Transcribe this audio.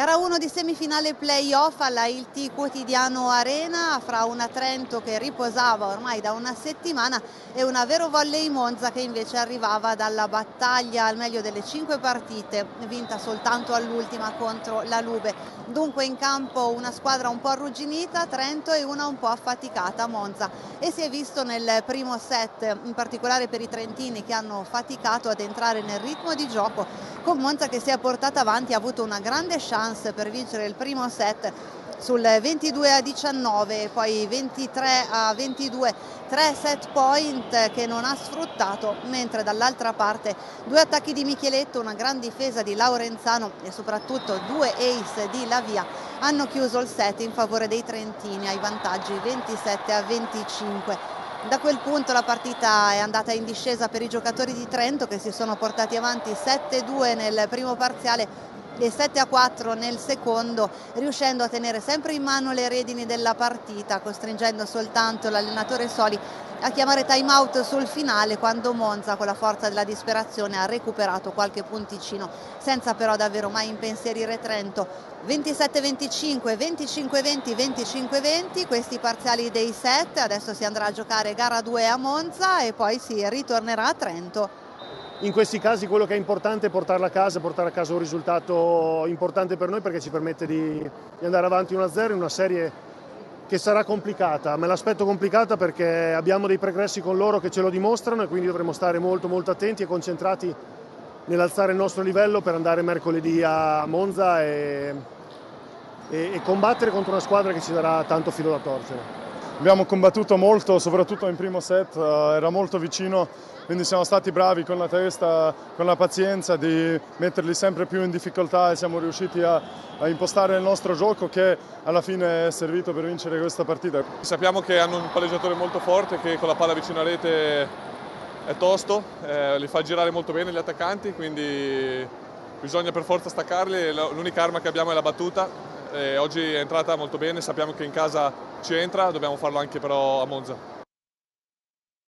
Gara 1 di semifinale playoff alla ILT Quotidiano Arena fra una Trento che riposava ormai da una settimana e una Vero Volley Monza che invece arrivava dalla battaglia al meglio delle cinque partite, vinta soltanto all'ultima contro la Lube. Dunque in campo una squadra un po' arrugginita, Trento e una un po' affaticata, Monza. E si è visto nel primo set, in particolare per i trentini che hanno faticato ad entrare nel ritmo di gioco, con Monza che si è portata avanti, ha avuto una grande chance per vincere il primo set sul 22 a 19 poi 23 a 22 tre set point che non ha sfruttato mentre dall'altra parte due attacchi di Micheletto una gran difesa di Laurenzano e soprattutto due ace di Lavia hanno chiuso il set in favore dei Trentini ai vantaggi 27 a 25 da quel punto la partita è andata in discesa per i giocatori di Trento che si sono portati avanti 7-2 nel primo parziale e 7 a 4 nel secondo, riuscendo a tenere sempre in mano le redini della partita, costringendo soltanto l'allenatore Soli a chiamare time out sul finale quando Monza con la forza della disperazione ha recuperato qualche punticino senza però davvero mai impensierire Trento. 27-25, 25-20, 25-20 questi parziali dei set. Adesso si andrà a giocare gara 2 a Monza e poi si ritornerà a Trento. In questi casi quello che è importante è portarla a casa, portare a casa un risultato importante per noi perché ci permette di, andare avanti 1-0 in una serie che sarà complicata. Me l'aspetto complicata perché abbiamo dei pregressi con loro che ce lo dimostrano e quindi dovremo stare molto molto attenti e concentrati nell'alzare il nostro livello per andare mercoledì a Monza e, e, e combattere contro una squadra che ci darà tanto filo da torcere. Abbiamo combattuto molto, soprattutto in primo set, uh, era molto vicino, quindi siamo stati bravi con la testa, con la pazienza di metterli sempre più in difficoltà e siamo riusciti a, a impostare il nostro gioco che alla fine è servito per vincere questa partita. Sappiamo che hanno un palleggiatore molto forte che con la palla vicino a rete è tosto, eh, li fa girare molto bene gli attaccanti, quindi bisogna per forza staccarli, l'unica arma che abbiamo è la battuta. E oggi è entrata molto bene, sappiamo che in casa ci entra, dobbiamo farlo anche però a Monza.